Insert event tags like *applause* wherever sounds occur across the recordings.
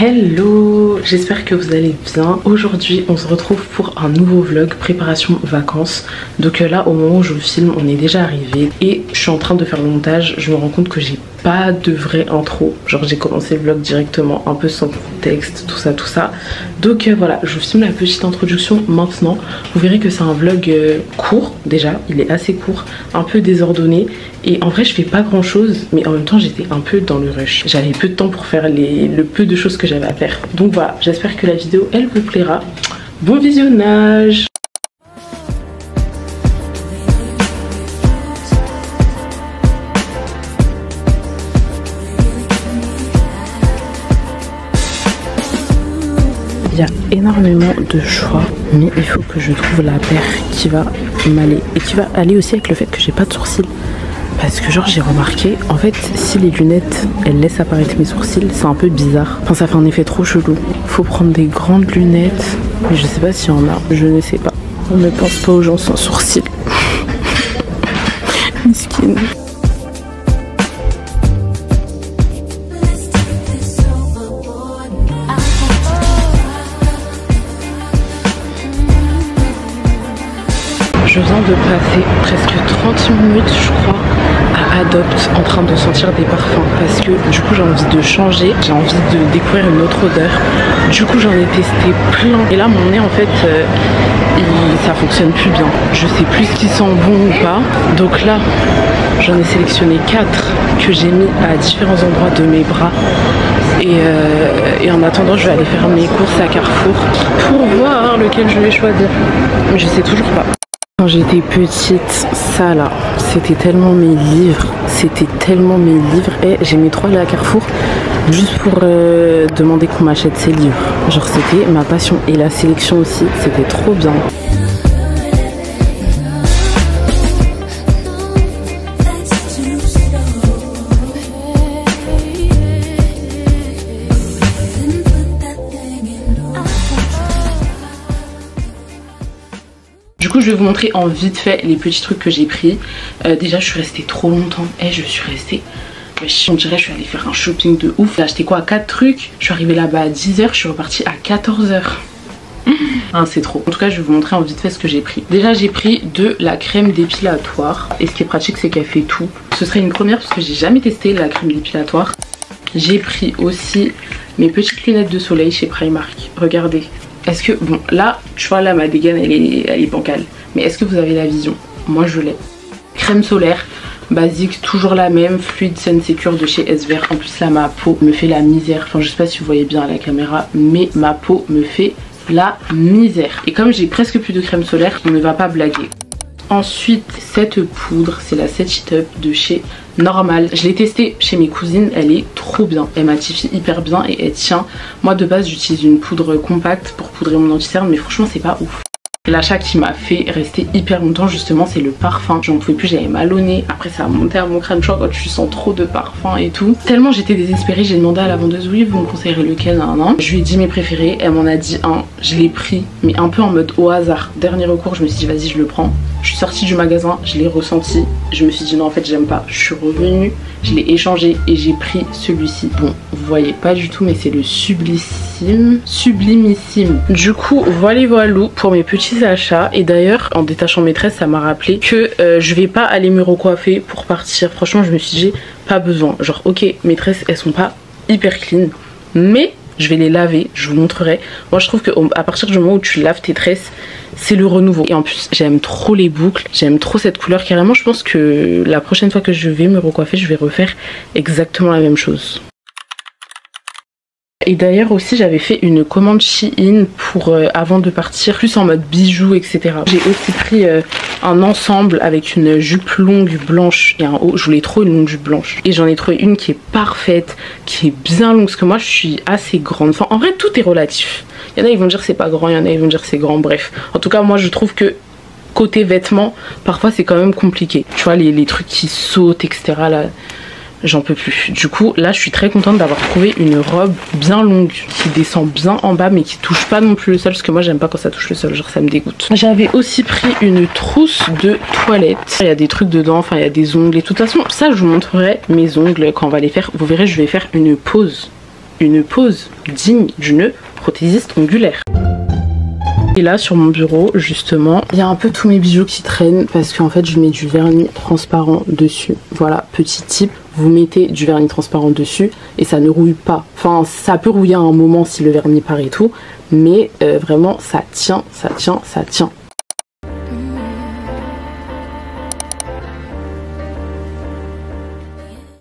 Hello, j'espère que vous allez bien. Aujourd'hui, on se retrouve pour un nouveau vlog préparation vacances. Donc euh, là, au moment où je vous filme, on est déjà arrivé et je suis en train de faire le montage. Je me rends compte que j'ai pas de vraie intro. Genre j'ai commencé le vlog directement, un peu sans texte, tout ça, tout ça. Donc euh, voilà, je vous filme la petite introduction maintenant. Vous verrez que c'est un vlog euh, court déjà, il est assez court, un peu désordonné. Et en vrai, je fais pas grand chose, mais en même temps, j'étais un peu dans le rush. J'avais peu de temps pour faire les, le peu de choses que j'avais à faire. Donc voilà, j'espère que la vidéo, elle vous plaira. Bon visionnage Il y a énormément de choix, mais il faut que je trouve la paire qui va m'aller et qui va aller aussi avec le fait que j'ai pas de sourcils. Parce que genre j'ai remarqué, en fait si les lunettes elles laissent apparaître mes sourcils, c'est un peu bizarre. Enfin ça fait un effet trop chelou. Faut prendre des grandes lunettes, mais je sais pas s'il y en a, je ne sais pas. On ne pense pas aux gens sans sourcils. *laughs* passer presque 30 minutes, je crois, à Adopt en train de sentir des parfums parce que du coup j'ai envie de changer, j'ai envie de découvrir une autre odeur. Du coup j'en ai testé plein et là mon nez en fait euh, il, ça fonctionne plus bien. Je sais plus ce qui sent bon ou pas. Donc là j'en ai sélectionné 4 que j'ai mis à différents endroits de mes bras. Et, euh, et, en attendant, je vais aller faire mes courses à Carrefour pour voir lequel je vais choisir. Mais je sais toujours pas. Quand j'étais petite, ça là, c'était tellement mes livres, c'était tellement mes livres. Et j'ai mis trop aller à Carrefour juste pour euh, demander qu'on m'achète ces livres. Genre c'était ma passion. Et la sélection aussi, c'était trop bien. Du coup je vais vous montrer en vite fait les petits trucs que j'ai pris. Euh, déjà je suis restée trop longtemps et je suis restée... On dirait que je suis allée faire un shopping de ouf. J'ai acheté quoi 4 trucs. Je suis arrivée là-bas à 10h, je suis repartie à 14h. Hein, *laughs* c'est trop. En tout cas, je vais vous montrer en vite fait ce que j'ai pris. Déjà, j'ai pris de la crème dépilatoire. Et ce qui est pratique, c'est qu'elle fait tout. Ce serait une première parce que j'ai jamais testé la crème dépilatoire. J'ai pris aussi mes petites lunettes de soleil chez Primark. Regardez. Est-ce que, bon, là, tu vois, là, ma dégaine, elle est, bancale. Mais est-ce que vous avez la vision? Moi, je l'ai. Crème solaire, basique, toujours la même, fluide Sun Secure de chez SVR. En plus, là, ma peau me fait la misère. Enfin, je sais pas si vous voyez bien à la caméra, mais ma peau me fait la misère. Et comme j'ai presque plus de crème solaire, on ne va pas blaguer. Ensuite, cette poudre, c'est la Set It Up de chez Normal. Je l'ai testée chez mes cousines, elle est trop bien. Elle matifie hyper bien et elle tient. Moi de base, j'utilise une poudre compacte pour poudrer mon anti-cerne, mais franchement, c'est pas ouf. L'achat qui m'a fait rester hyper longtemps justement c'est le parfum. J'en pouvais plus, j'avais mal au nez. Après ça a monté à mon crâne chaud quand tu sens trop de parfum et tout. Tellement j'étais désespérée, j'ai demandé à la vendeuse oui vous me conseillerez lequel non, non. Je lui ai dit mes préférés, elle m'en a dit un. Je l'ai pris mais un peu en mode au hasard. Dernier recours je me suis dit vas-y je le prends. Je suis sortie du magasin, je l'ai ressenti. Je me suis dit non en fait j'aime pas. Je suis revenue, je l'ai échangé et j'ai pris celui-ci. Bon vous voyez pas du tout mais c'est le sublissime. Sublimissime. Du coup voilà voilà pour mes petits achats et d'ailleurs en détachant mes tresses ça m'a rappelé que euh, je vais pas aller me recoiffer pour partir franchement je me suis dit j'ai pas besoin genre ok mes tresses elles sont pas hyper clean mais je vais les laver, je vous montrerai. Moi je trouve que à partir du moment où tu laves tes tresses, c'est le renouveau. Et en plus j'aime trop les boucles, j'aime trop cette couleur. Carrément je pense que la prochaine fois que je vais me recoiffer, je vais refaire exactement la même chose. Et d'ailleurs aussi j'avais fait une commande Shein pour euh, avant de partir plus en mode bijoux etc. J'ai aussi pris euh, un ensemble avec une jupe longue blanche et un haut. Je voulais trop une longue jupe blanche. Et j'en ai trouvé une qui est parfaite, qui est bien longue parce que moi je suis assez grande. Enfin en vrai tout est relatif. Il y en a ils vont dire c'est pas grand, il y en a ils vont dire c'est grand. Bref. En tout cas moi je trouve que côté vêtements parfois c'est quand même compliqué. Tu vois les, les trucs qui sautent etc. Là j'en peux plus. Du coup, là, je suis très contente d'avoir trouvé une robe bien longue qui descend bien en bas, mais qui touche pas non plus le sol, parce que moi, j'aime pas quand ça touche le sol, genre ça me dégoûte. J'avais aussi pris une trousse de toilette. Il y a des trucs dedans, enfin, il y a des ongles et de toute façon, ça, je vous montrerai mes ongles quand on va les faire. Vous verrez, je vais faire une pause, une pause digne d'une prothésiste ongulaire. Et là sur mon bureau justement il y a un peu tous mes bijoux qui traînent parce qu'en fait je mets du vernis transparent dessus. Voilà petit tip vous mettez du vernis transparent dessus et ça ne rouille pas. Enfin ça peut rouiller à un moment si le vernis part et tout mais euh, vraiment ça tient, ça tient, ça tient.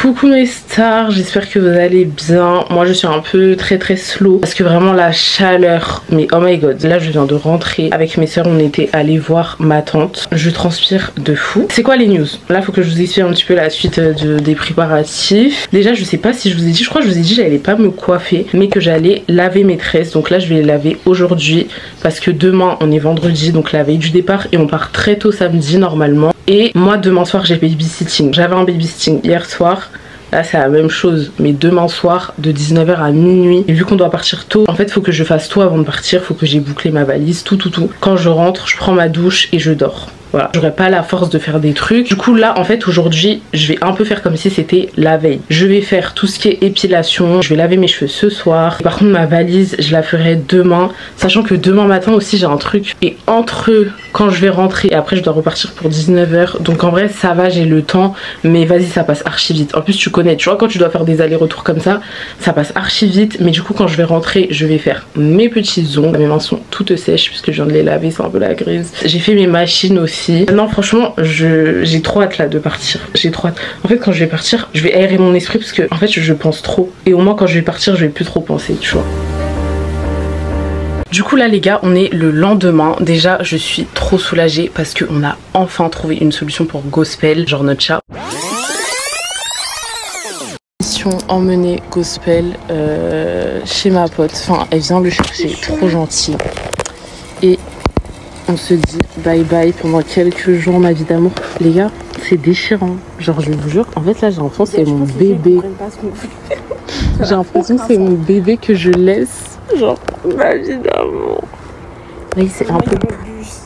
Coucou mes stars, j'espère que vous allez bien. Moi je suis un peu très très slow parce que vraiment la chaleur, mais oh my god, là je viens de rentrer avec mes soeurs, on était allé voir ma tante. Je transpire de fou. C'est quoi les news? Là faut que je vous explique un petit peu la suite de, des préparatifs. Déjà je sais pas si je vous ai dit, je crois que je vous ai dit j'allais pas me coiffer mais que j'allais laver mes tresses. Donc là je vais les laver aujourd'hui parce que demain on est vendredi donc la veille du départ et on part très tôt samedi normalement. Et moi demain soir j'ai babysitting. J'avais un babysitting hier soir. Là c'est la même chose mais demain soir de 19h à minuit. Et vu qu'on doit partir tôt en fait faut que je fasse tout avant de partir faut que j'ai bouclé ma valise tout tout tout. Quand je rentre je prends ma douche et je dors voilà, j'aurais pas la force de faire des trucs. Du coup là en fait aujourd'hui je vais un peu faire comme si c'était la veille. Je vais faire tout ce qui est épilation, je vais laver mes cheveux ce soir. Par contre ma valise je la ferai demain, sachant que demain matin aussi j'ai un truc. Et entre quand je vais rentrer et après je dois repartir pour 19h. Donc en vrai ça va j'ai le temps mais vas-y ça passe archi vite. En plus tu connais, tu vois quand tu dois faire des allers-retours comme ça, ça passe archi vite. Mais du coup quand je vais rentrer je vais faire mes petits ongles. Mes mains sont toutes sèches puisque je viens de les laver, c'est un peu la grise. J'ai fait mes machines aussi non, franchement, j'ai trop hâte là de partir. J'ai trop hâte. En fait, quand je vais partir, je vais aérer mon esprit parce que en fait, je pense trop. Et au moins, quand je vais partir, je vais plus trop penser, tu vois. Du coup là les gars on est le lendemain Déjà je suis trop soulagée parce qu'on a enfin trouvé une solution pour Gospel Genre notre chat Mission emmener Gospel euh, chez ma pote Enfin elle vient le chercher Trop gentil Et on se dit bye bye pendant quelques jours ma vie d'amour. Les gars, c'est déchirant. Genre, je vous jure, en fait, là, j'ai l'impression que c'est mon bébé. *laughs* J'ai l'impression que c'est mon bébé que je laisse. Genre, ma vie d'amour. Oui, c'est un peu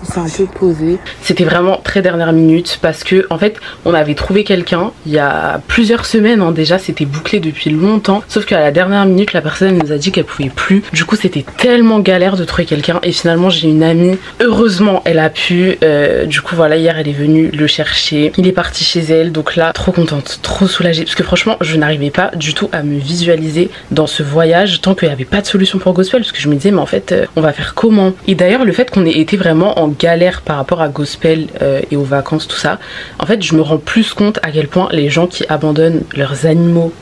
c'est un peu posé. C'était vraiment très dernière minute parce que en fait on avait trouvé quelqu'un il y a plusieurs semaines hein, déjà c'était bouclé depuis longtemps. Sauf qu'à la dernière minute la personne nous a dit qu'elle pouvait plus. Du coup c'était tellement galère de trouver quelqu'un et finalement j'ai une amie. Heureusement elle a pu euh, du coup voilà hier elle est venue le chercher. Il est parti chez elle donc là trop contente trop soulagée. Parce que franchement je n'arrivais pas du tout à me visualiser dans ce voyage tant qu'il n'y avait pas de solution pour Gospel parce que je me disais mais en fait euh, on va faire comment? Et d'ailleurs le fait qu'on ait été vraiment en galère par rapport à gospel euh, et aux vacances, tout ça, en fait, je me rends plus compte à quel point les gens qui abandonnent leurs animaux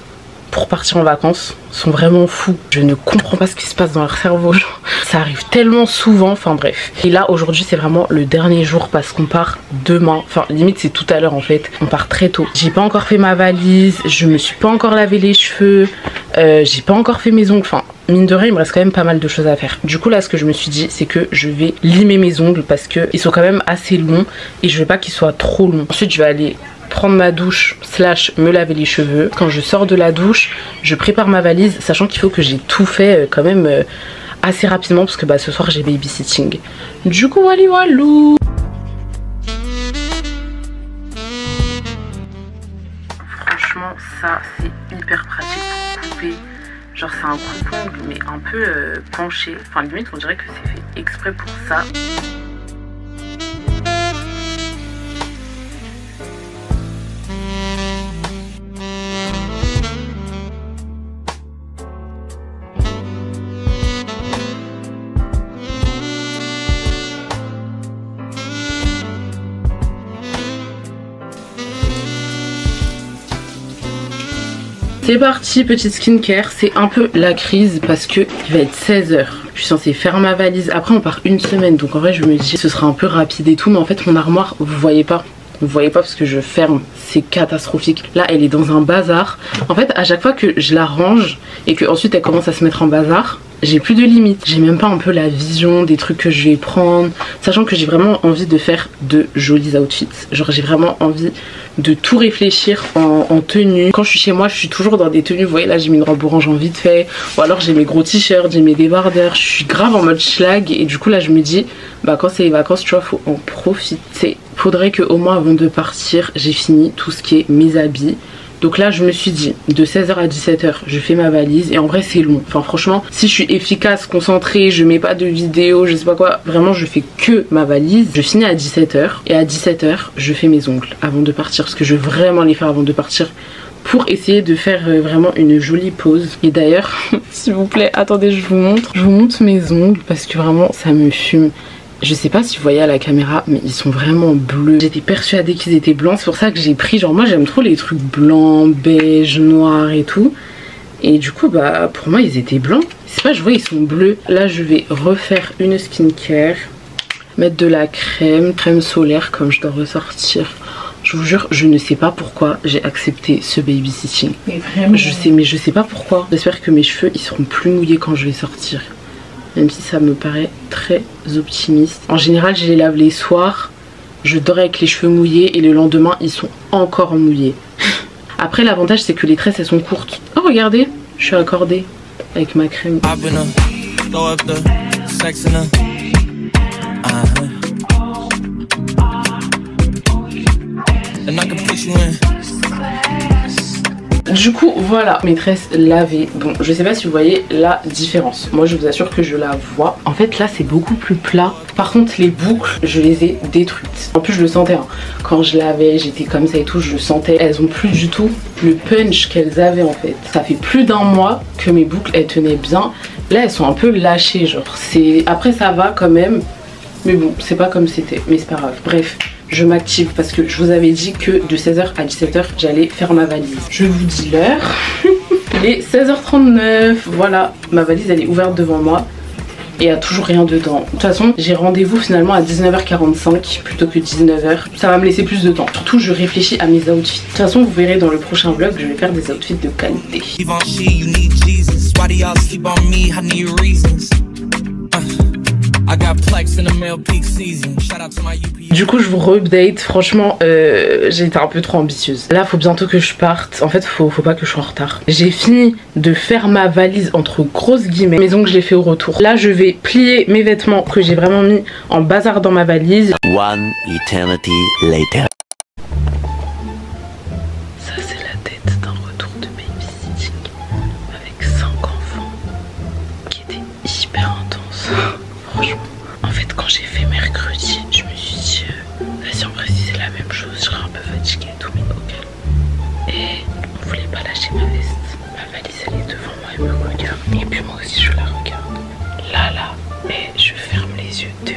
pour partir en vacances sont vraiment fous. Je ne comprends pas ce qui se passe dans leur cerveau. Ça arrive tellement souvent, enfin bref. Et là aujourd'hui c'est vraiment le dernier jour parce qu'on part demain. Enfin limite c'est tout à l'heure en fait. On part très tôt. J'ai pas encore fait ma valise, je me suis pas encore lavé les cheveux, euh, j'ai pas encore fait mes ongles. Enfin mine de rien il me reste quand même pas mal de choses à faire. Du coup là ce que je me suis dit c'est que je vais limer mes ongles parce qu'ils sont quand même assez longs et je veux pas qu'ils soient trop longs. Ensuite je vais aller prendre ma douche slash me laver les cheveux. Quand je sors de la douche, je prépare ma valise, sachant qu'il faut que j'ai tout fait euh, quand même euh, assez rapidement parce que bah, ce soir j'ai babysitting. Du coup, voilà, walou Franchement, ça c'est hyper pratique pour couper. Genre c'est un coupe mais un peu euh, penché. Enfin limite on dirait que c'est fait exprès pour ça. C'est parti, petite skincare. C'est un peu la crise parce que il va être 16h. Je suis censée faire ma valise. Après, on part une semaine. Donc en vrai, je me dis ce sera un peu rapide et tout. Mais en fait, mon armoire, vous voyez pas. Vous voyez pas parce que je ferme, c'est catastrophique. Là, elle est dans un bazar. En fait, à chaque fois que je la range et que ensuite elle commence à se mettre en bazar, j'ai plus de limites. J'ai même pas un peu la vision des trucs que je vais prendre, sachant que j'ai vraiment envie de faire de jolis outfits. Genre j'ai vraiment envie de tout réfléchir en, tenue. Quand je suis chez moi, je suis toujours dans des tenues. Vous voyez là, j'ai mis une robe orange en vite fait, ou alors j'ai mes gros t-shirts, j'ai mes débardeurs. Je suis grave en mode schlag et du coup là, je me dis, bah quand c'est les vacances, tu vois, faut en profiter. Faudrait que au moins avant de partir, j'ai fini tout ce qui est mes habits donc là, je me suis dit, de 16h à 17h, je fais ma valise. Et en vrai, c'est long. Enfin, franchement, si je suis efficace, concentrée, je mets pas de vidéo, je sais pas quoi, vraiment, je fais que ma valise. Je finis à 17h. Et à 17h, je fais mes ongles avant de partir. Parce que je veux vraiment les faire avant de partir pour essayer de faire euh, vraiment une jolie pause. Et d'ailleurs, *laughs* s'il vous plaît, attendez, je vous montre. Je vous montre mes ongles parce que vraiment, ça me fume. Je sais pas si vous voyez à la caméra, mais ils sont vraiment bleus. J'étais persuadée qu'ils étaient blancs, c'est pour ça que j'ai pris, genre moi j'aime trop les trucs blancs, beige, noirs et tout. Et du coup, bah pour moi ils étaient blancs. C'est pas, je vois ils sont bleus. Là je vais refaire une skincare, mettre de la crème, crème solaire comme je dois ressortir. Je vous jure, je ne sais pas pourquoi j'ai accepté ce babysitting. Mais vraiment Je sais, mais je sais pas pourquoi. J'espère que mes cheveux ils seront plus mouillés quand je vais sortir même si ça me paraît très optimiste. En général, je les lave les soirs, je dors avec les cheveux mouillés et le lendemain, ils sont encore mouillés. *laughs* Après, l'avantage, c'est que les tresses, elles sont courtes. Oh, regardez, je suis accordée avec ma crème. Du coup, voilà, mes tresses lavées. Bon, je sais pas si vous voyez la différence. Moi, je vous assure que je la vois. En fait, là, c'est beaucoup plus plat. Par contre, les boucles, je les ai détruites. En plus, je le sentais. Hein. Quand je lavais, j'étais comme ça et tout, je le sentais. Elles ont plus du tout le punch qu'elles avaient en fait. Ça fait plus d'un mois que mes boucles, elles tenaient bien. Là, elles sont un peu lâchées, genre. C'est Après, ça va quand même. Mais bon, c'est pas comme c'était. Mais c'est pas grave. Bref, je m'active parce que je vous avais dit que de 16h à 17h j'allais faire ma valise. Je vous dis l'heure. Il est 16h39. Voilà, ma valise elle est ouverte devant moi et il n'y a toujours rien dedans. De toute façon, j'ai rendez-vous finalement à 19h45 plutôt que 19h. Ça va me laisser plus de temps. Surtout, je réfléchis à mes outfits. De toute façon, vous verrez dans le prochain vlog, je vais faire des outfits de qualité. Du coup je vous re-update, franchement euh, j'ai été un peu trop ambitieuse. Là faut bientôt que je parte, en fait faut, faut pas que je sois en retard. J'ai fini de faire ma valise entre grosses guillemets, mais donc je l'ai fait au retour. Là je vais plier mes vêtements que j'ai vraiment mis en bazar dans ma valise. One eternity later.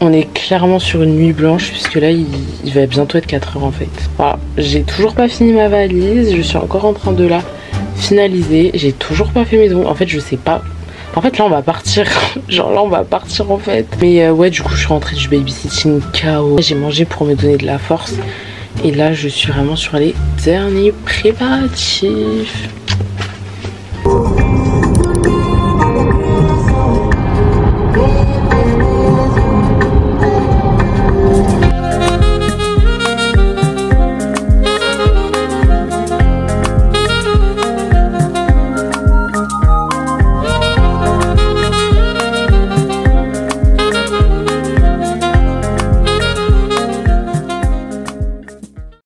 on est clairement sur une nuit blanche puisque là, il, va bientôt être 4 heures en fait. Voilà, j'ai toujours pas fini ma valise, je suis encore en train de la finaliser. J'ai toujours pas fait mes ongles. En fait, je sais pas. En fait, là, on va partir. *laughs* Genre là, on va partir en fait. Mais euh, ouais, du coup, je suis rentrée du babysitting KO. J'ai mangé pour me donner de la force. Et là, je suis vraiment sur les derniers préparatifs.